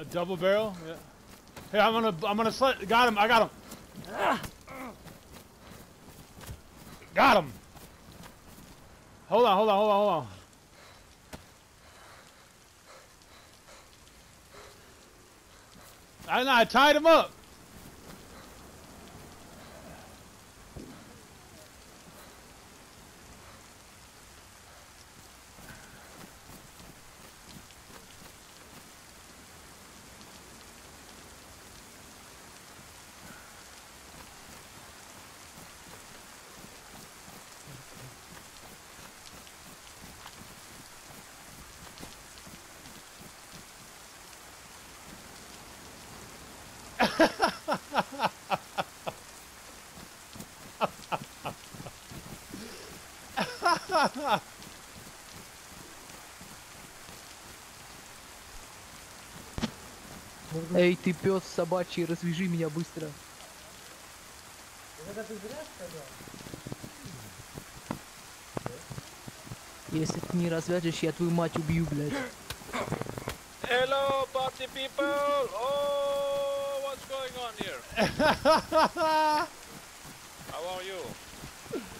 a double barrel. Yeah. Hey, I'm gonna I'm gonna slit. Got him. I got him. Got him. Hold on. Hold on. Hold on. Hold on. I know. I tied him up. Эй, ты пес собачий, развяжи меня быстро. Это ты зря сказал? Если ты не развяжешь, я твою мать убью, блядь. Hello, party people! Oh, going on here? How are you?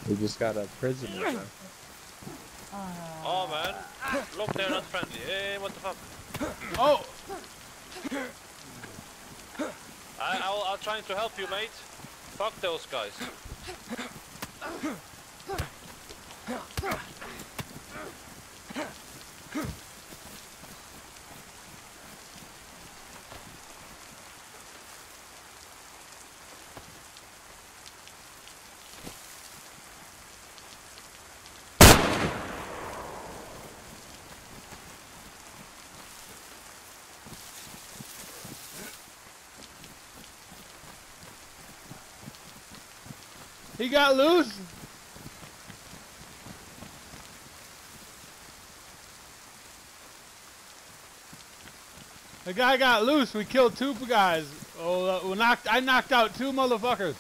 We just got a prisoner. Oh man, look they're not friendly. Hey, what the fuck? Oh. I, I'll, I'll try to help you, mate. Fuck those guys. He got loose. The guy got loose. We killed two guys. Oh, uh, knocked. I knocked out two motherfuckers.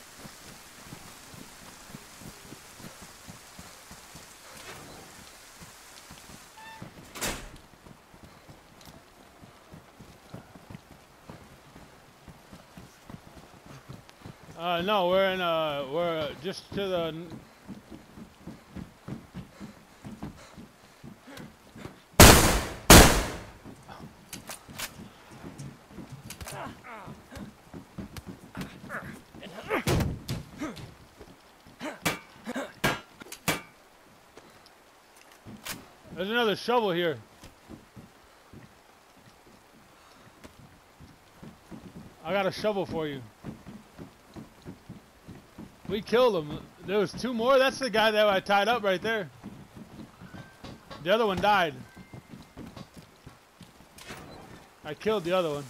Uh, no, we're in. Uh, we're just to the. There's another shovel here. I got a shovel for you. We killed him. There was two more. That's the guy that I tied up right there. The other one died. I killed the other one.